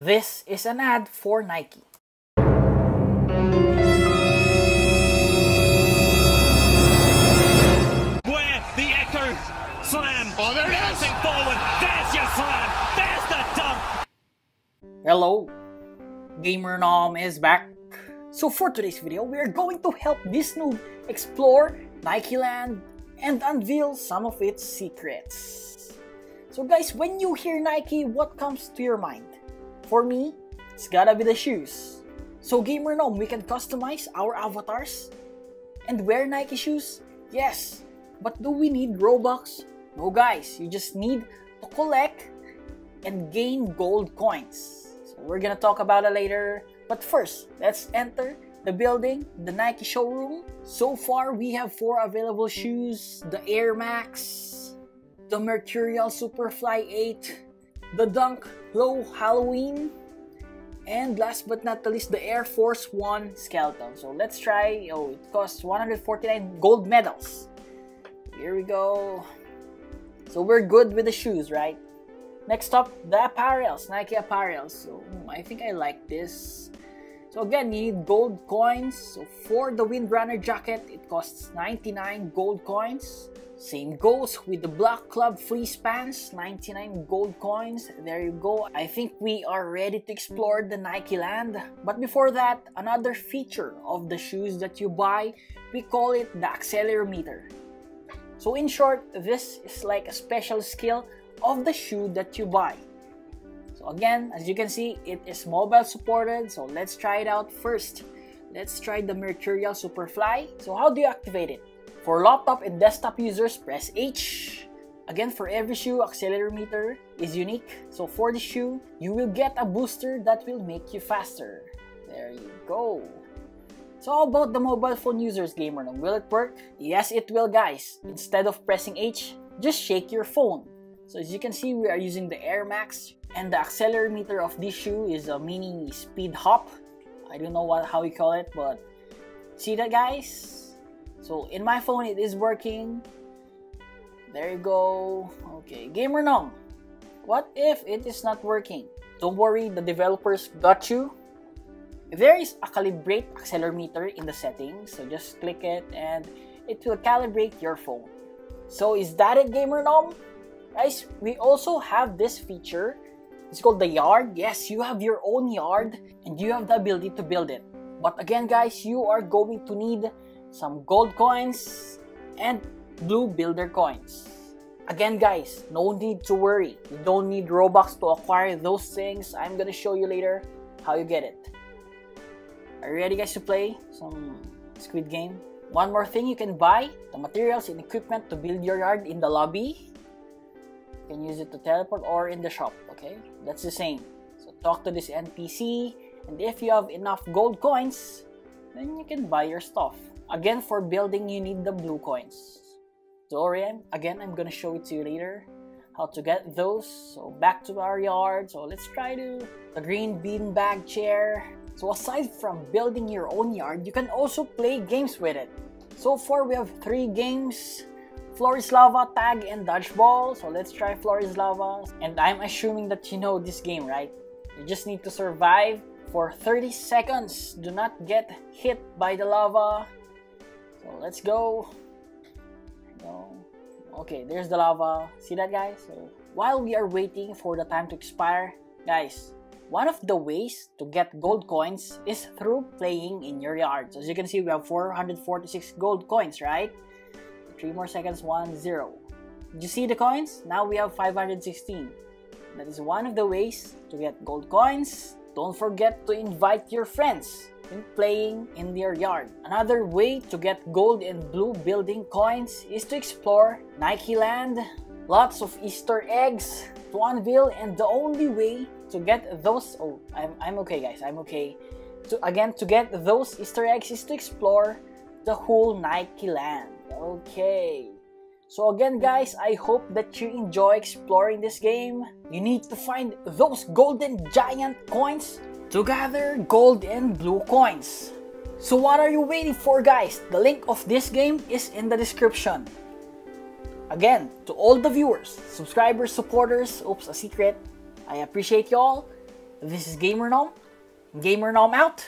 This is an ad for Nike. Where the echo slam. Oh, there it is. Bouncing forward. There's your slam. There's the dunk. Hello, Gamer Nom is back. So for today's video, we are going to help this noob explore Nike Land and unveil some of its secrets. So guys, when you hear Nike, what comes to your mind? For me, it's gotta be the shoes. So Gamer Nom, we can customize our avatars and wear Nike shoes? Yes. But do we need Robux? No guys, you just need to collect and gain gold coins. So we're gonna talk about it later. But first, let's enter the building, the Nike showroom. So far, we have four available shoes: the Air Max, the Mercurial Superfly 8, the Dunk Low Halloween, and last but not the least, the Air Force One Skeleton. So let's try. Oh, it costs 149 gold medals. Here we go. So we're good with the shoes, right? Next up, the apparels, Nike apparels. So hmm, I think I like this. So again, you need gold coins. So for the Windrunner jacket, it costs 99 gold coins. Same goes with the Black Club Fleece Pants, 99 gold coins. There you go. I think we are ready to explore the Nike land. But before that, another feature of the shoes that you buy, we call it the accelerometer. So in short, this is like a special skill of the shoe that you buy. So again, as you can see, it is mobile supported. So let's try it out first. Let's try the Mercurial Superfly. So how do you activate it? For laptop and desktop users, press H. Again, for every shoe, accelerometer is unique. So for the shoe, you will get a booster that will make you faster. There you go. So how about the mobile phone users gamer? Will it work? Yes, it will guys. Instead of pressing H, just shake your phone. So as you can see, we are using the Air Max and the accelerometer of this shoe is a mini speed hop. I don't know what how you call it, but see that guys? So in my phone it is working. There you go. Okay, gamer nom. What if it is not working? Don't worry, the developers got you. There is a calibrate accelerometer in the settings, so just click it and it will calibrate your phone. So is that it, gamer nom? Guys, we also have this feature. It's called the yard. Yes, you have your own yard and you have the ability to build it. But again, guys, you are going to need some gold coins and blue builder coins. Again, guys, no need to worry. You don't need Robux to acquire those things. I'm gonna show you later how you get it. Are you ready, guys, to play some Squid Game? One more thing you can buy the materials and equipment to build your yard in the lobby. You can use it to teleport or in the shop, okay? That's the same. So talk to this NPC, and if you have enough gold coins, then you can buy your stuff. Again, for building, you need the blue coins. So again, I'm gonna show it to you later how to get those. So back to our yard. So let's try to the green bean bag chair. So aside from building your own yard, you can also play games with it. So far, we have three games. Floor is Lava, Tag, and Dodgeball. So let's try Floor is Lava. And I'm assuming that you know this game, right? You just need to survive for 30 seconds. Do not get hit by the lava. So let's go. No. Okay, there's the lava. See that, guys? So while we are waiting for the time to expire, guys, one of the ways to get gold coins is through playing in your yard. So as you can see, we have 446 gold coins, right? Three more seconds, one, zero. Did you see the coins? Now we have 516. That is one of the ways to get gold coins. Don't forget to invite your friends in playing in your yard. Another way to get gold and blue building coins is to explore Nike Land. Lots of Easter eggs to and the only way to get those oh I'm, I'm okay guys I'm okay to again to get those Easter eggs is to explore the whole Nike land okay so again guys I hope that you enjoy exploring this game you need to find those golden giant coins to gather gold and blue coins so what are you waiting for guys the link of this game is in the description Again, to all the viewers, subscribers, supporters, oops, a secret, I appreciate y'all. This is Gamer Nom. Gamer Nom out.